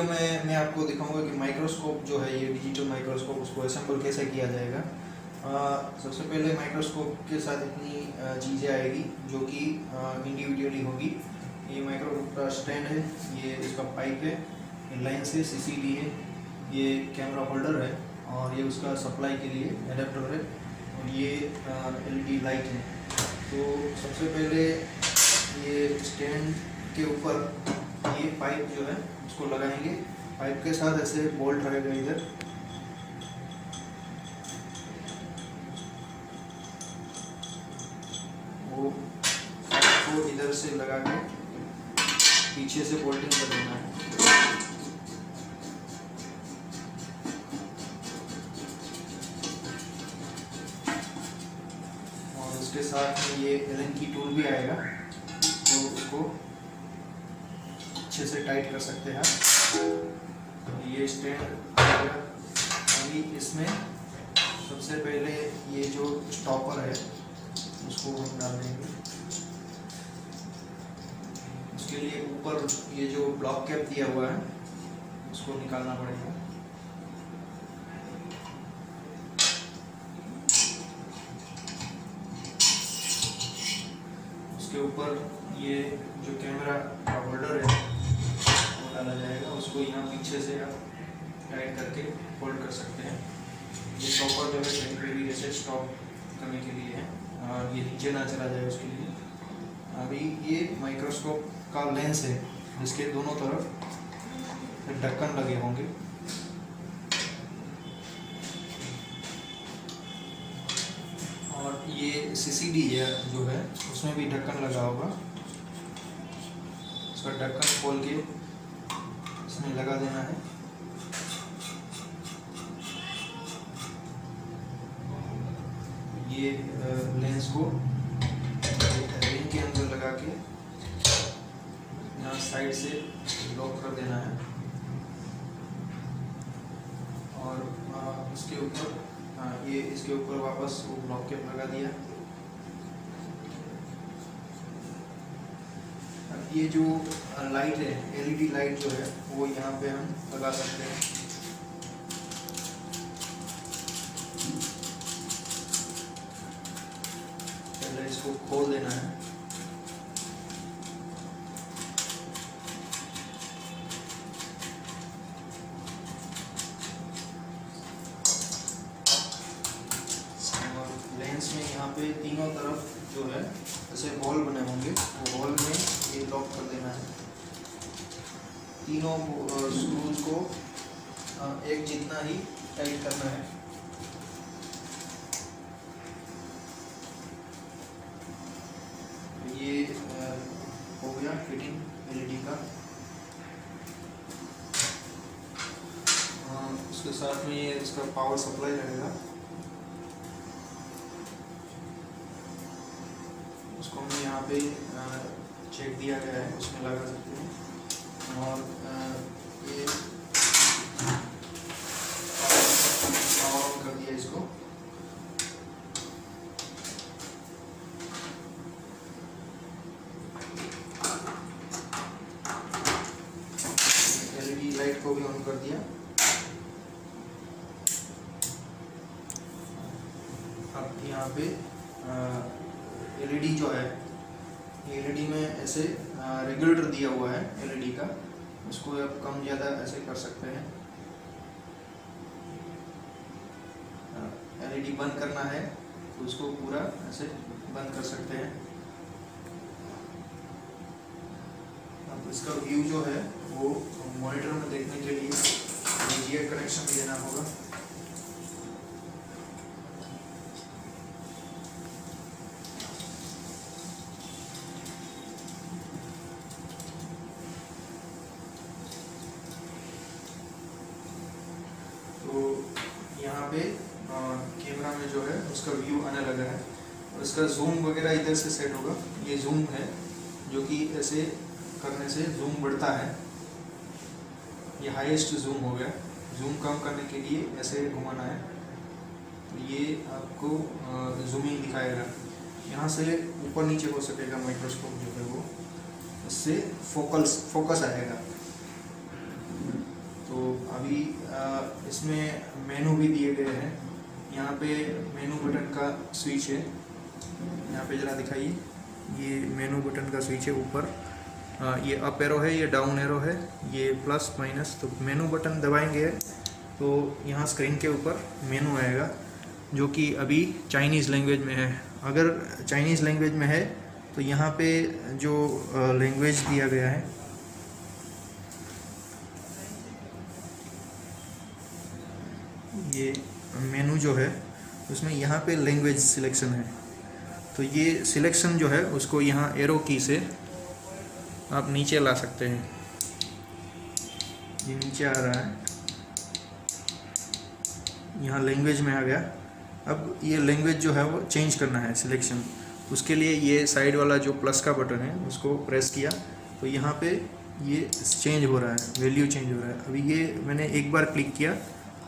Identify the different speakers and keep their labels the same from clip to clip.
Speaker 1: Video में मैं आपको दिखाऊँगा कि माइक्रोस्कोप जो है ये डिजिटल माइक्रोस्कोप उसको असेंबल कैसे किया जाएगा। सबसे पहले माइक्रोस्कोप के साथ इतनी चीज़ें आएगी जो कि इंडिविजुअली होगी। ये माइक्रोस्कोप का स्टैंड है, ये इसका पाइप है है सी है, ये कैमरा होल्डर है और ये उसका सप्लाई के लिए एडेप्टर है और ये एलईडी लाइट है। तो सबसे पहले ये स्टैंड के ऊपर ये पाइप जो है, उसको लगाएँगे। पाइप के साथ ऐसे बोल्ट रहेगा इधर। वो को इधर से लगा के पीछे से बोल्टिंग कर देना है। और उसके साथ में ये एलन की टूल भी आएगा तो उसको अच्छे से टाइट कर सकते हैं। ये स्टैंड अभी इसमें सबसे पहले ये जो स्टॉपर है, उसको हम डाल देंगे। उसके लिए ऊपर ये जो ब्लॉक कैप दिया हुआ है, उसको निकालना पड़ेगा। उसके ऊपर ये जो कैमरा का होल्डर है डाला जाएगा, उसको यहाँ पीछे से आप टाइट करके होल्ड कर सकते हैं। ये स्टॉपर जो है भी ऐसे स्टॉप करने के लिए है, और ये नीचे ना चला जाए उसके लिए। अभी ये माइक्रोस्कोप का लेंस है, जिसके दोनों तरफ़ ढक्कन लगे होंगे। और ये सीसीडी है जो है, उसमें भी ढक्कन लगा होगा। उसका ढक्कन खोल के इसमें लगा देना है। ये लेंस को रिंग के अंदर लगा के यहाँ साइड से लॉक कर देना है। और उसके ऊपर ये इसके ऊपर वापस वो ब्लॉक कैप लगा दिया अब ये जो लाइट है एलईडी लाइट जो है, वो यहाँ पे हम लगा सकते हैं। पहले इसको खोल देना है। लेंस में यहाँ पे तीनों तरफ़ जो है ऐसे बॉल बने होंगे, वो बॉल में ये लॉक कर देना है तीनों स्क्रूज को एक जितना ही टाइट करना है। ये हो गया फिटिंग एलईडी का। उसके साथ में ये इसका पावर सप्लाई रहेगा उसको हमने यहाँ पे चेक दिया गया है, उसमें लगा सकते हैं। और ये कर दिया इसको। एलईडी लाइट को भी ऑन कर दिया। अब यहाँ पे एलईडी जो है एलईडी में ऐसे रेगुलेटर दिया हुआ है एलईडी का। उसको आप कम ज़्यादा ऐसे कर सकते हैं। एलईडी बंद करना है तो उसको पूरा ऐसे बंद कर सकते हैं। अब इसका व्यू जो है, वो मॉनिटर में देखने के लिए कनेक्शन देना होगा तो यहाँ पे कैमरा में जो है, उसका व्यू आने लगा है। और इसका जूम वगैरह इधर से सेट होगा। ये जूम है, जो कि ऐसे करने से जूम बढ़ता है। ये हाईएस्ट जूम हो गया। जूम कम करने के लिए ऐसे घुमाना है। ये आपको जूमिंग दिखाएगा। यहाँ से ऊपर नीचे हो सकेगा माइक्रोस्कोप जो है वो। इससे फोकस फोकस आएगा। तो अभी इसमें मेनू भी दिए गए हैं। यहाँ पे मेनू बटन का स्विच है। यहाँ पे ज़रा दिखाइए। ये मेनू बटन का स्विच है ऊपर। ये अप एरो है, ये डाउन एरो है, ये प्लस माइनस तो मेनू बटन दबाएँगे तो यहाँ स्क्रीन के ऊपर मेनू आएगा, जो कि अभी चाइनीज़ लैंग्वेज में है। अगर चाइनीज़ लैंग्वेज में है तो यहाँ पे जो लैंग्वेज दिया गया है, ये मेनू जो है, उसमें यहाँ पे लैंग्वेज सिलेक्शन है। तो ये सिलेक्शन जो है, उसको यहाँ एरो की से आप नीचे ला सकते हैं। ये नीचे आ रहा है। यहाँ लैंग्वेज में आ गया। अब ये लैंग्वेज जो है, वो चेंज करना है सिलेक्शन उसके लिए ये साइड वाला जो प्लस का बटन है, उसको प्रेस किया। तो यहाँ पे ये चेंज हो रहा है वैल्यू चेंज हो रहा है। अभी ये मैंने एक बार क्लिक किया।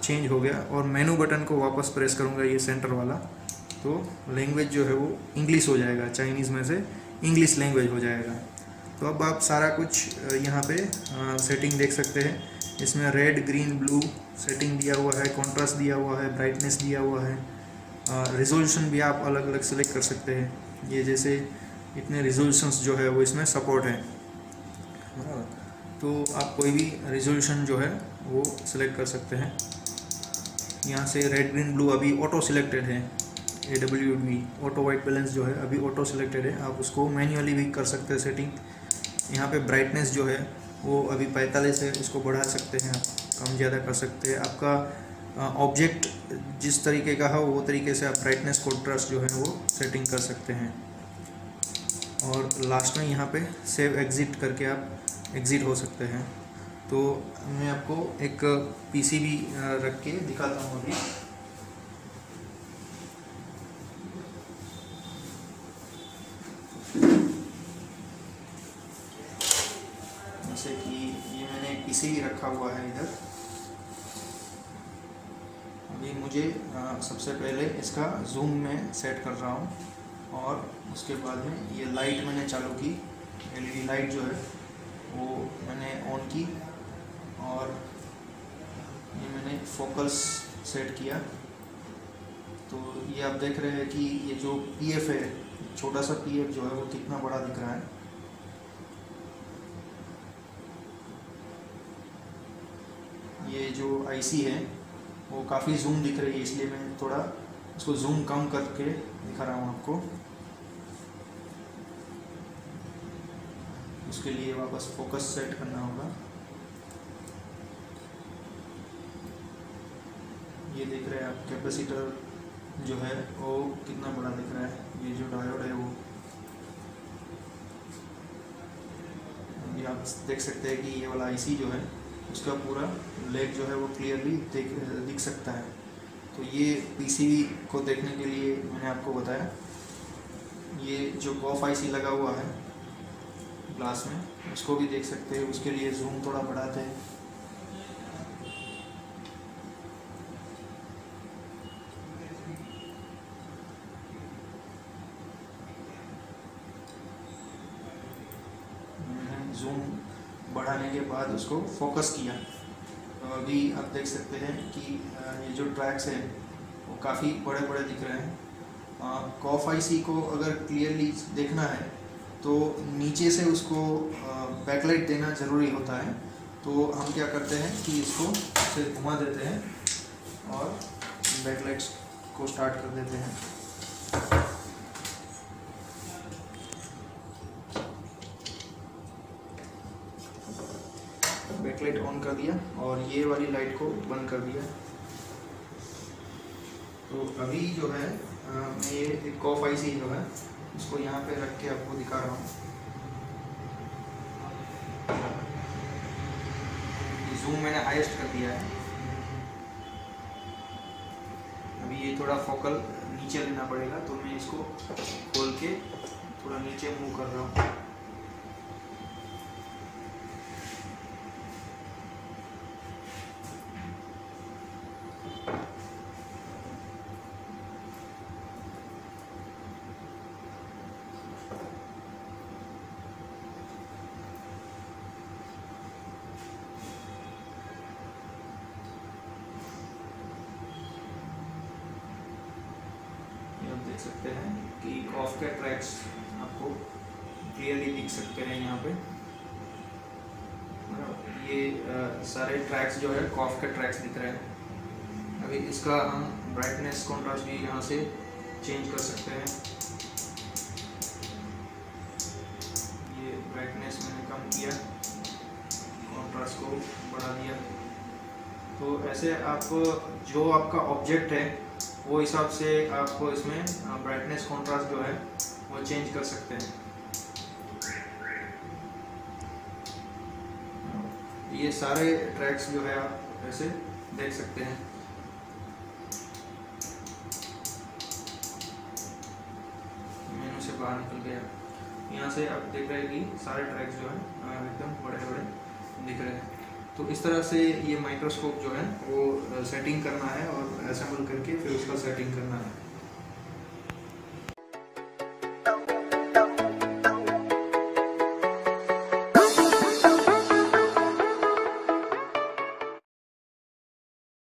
Speaker 1: चेंज हो गया और मेनू बटन को वापस प्रेस करूँगा ये सेंटर वाला। तो लैंग्वेज जो है वो इंग्लिश हो जाएगा चाइनीज़ में से इंग्लिश लैंग्वेज हो जाएगा। तो अब आप सारा कुछ यहाँ पे सेटिंग देख सकते हैं। इसमें रेड ग्रीन ब्लू सेटिंग दिया हुआ है कॉन्ट्रास्ट दिया हुआ है ब्राइटनेस दिया हुआ है। रिजोल्यूशन भी आप अलग अलग सेलेक्ट कर सकते हैं। ये जैसे इतने रिजोल्यूशंस जो है वो इसमें सपोर्ट है। तो आप कोई भी रिजोल्यूशन जो है वो सिलेक्ट कर सकते हैं। यहाँ से रेड ग्रीन ब्लू अभी ऑटो सिलेक्टेड है। A W D auto white balance जो है, अभी ऑटो सिलेक्टेड है। आप उसको मैन्युअली भी कर सकते हैं सेटिंग यहाँ पे ब्राइटनेस जो है, वो अभी पैंतालीस है उसको बढ़ा सकते हैं आप, कम ज़्यादा कर सकते हैं। आपका ऑब्जेक्ट जिस तरीके का है, वो तरीके से आप ब्राइटनेस को ट्रस्ट जो है, वो सेटिंग कर सकते हैं। और लास्ट में यहाँ पे सेव एग्ज़िट करके आप एग्ज़िट हो सकते हैं। तो मैं आपको एक पीसीबी रख के दिखाता हूँ अभी। जैसे कि ये मैंने पीसीबी रखा हुआ है इधर। अभी मुझे सबसे पहले इसका जूम में सेट कर रहा हूँ और उसके बाद में ये लाइट मैंने चालू की। एलईडी लाइट जो है, वो मैंने ऑन की। और ये मैंने फोकस सेट किया। तो ये आप देख रहे हैं कि ये जो पीएफ है, छोटा सा पीएफ जो है वो कितना बड़ा दिख रहा है। ये जो आईसी है, वो काफ़ी जूम दिख रही है, इसलिए मैं थोड़ा उसको जूम कम करके दिखा रहा हूँ आपको। उसके लिए वापस फोकस सेट करना होगा ये देख रहे हैं आप कैपेसिटर जो है, वो कितना बड़ा दिख रहा है? ये जो डायोड है वो। ये आप देख सकते हैं कि ये वाला आईसी जो है, उसका पूरा लेग जो है वो क्लियरली देख, दिख सकता है। तो ये पीसीबी को देखने के लिए मैंने आपको बताया, ये जो कॉफ आईसी लगा हुआ है ग्लास में, उसको भी देख सकते हैं। उसके लिए जूम थोड़ा बढ़ाते हैं जूम बढ़ाने के बाद उसको फोकस किया। तो अभी आप देख सकते हैं कि ये जो ट्रैक्स हैं, वो काफ़ी बड़े बड़े दिख रहे हैं। कॉफ आई सी को अगर क्लियरली देखना है तो नीचे से उसको बैकलाइट देना ज़रूरी होता है। तो हम क्या करते हैं कि इसको से घुमा देते हैं और बैकलाइट्स को स्टार्ट कर देते हैं। बैकलाइट ऑन कर दिया और ये वाली लाइट को बंद कर दिया तो अभी जो है मैं ये एक कॉफ आई सी जो है उसको यहाँ पे रख के आपको दिखा रहा हूँ जूम मैंने हाईएस्ट कर दिया है अभी ये थोड़ा फोकल नीचे लेना पड़ेगा तो मैं इसको खोल के थोड़ा नीचे मूव कर रहा हूँ सकते हैं कि कॉफ के ट्रैक्स आपको क्लियरली दिख सकते हैं यहाँ पे। ये सारे ट्रैक्स जो है कॉफ के ट्रैक्स दिख रहे हैं। अभी इसका हम ब्राइटनेस कॉन्ट्रास्ट भी यहाँ से चेंज कर सकते हैं। ये ब्राइटनेस मैंने कम किया कॉन्ट्रास्ट को बढ़ा दिया। तो ऐसे आप, जो आपका ऑब्जेक्ट है वो हिसाब से आपको इसमें ब्राइटनेस कॉन्ट्रास्ट जो है, वो चेंज कर सकते हैं। ये सारे ट्रैक्स जो है आप ऐसे देख सकते हैं। मेनू से बाहर निकल गया। यहाँ से आप देख रहे हैं कि सारे ट्रैक्स जो है एकदम बड़े बड़े दिख रहे हैं। तो इस तरह से ये माइक्रोस्कोप जो है, वो सेटिंग करना है और असेंबल करके फिर उसका सेटिंग करना है।